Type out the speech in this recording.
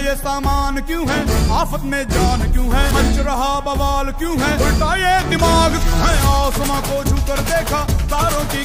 ये सामान क्यों है? आफत में जान क्यों है? मच रहा बवाल क्यों है? उल्टा ये दिमाग है, आसमां को झुकर देखा, तारों की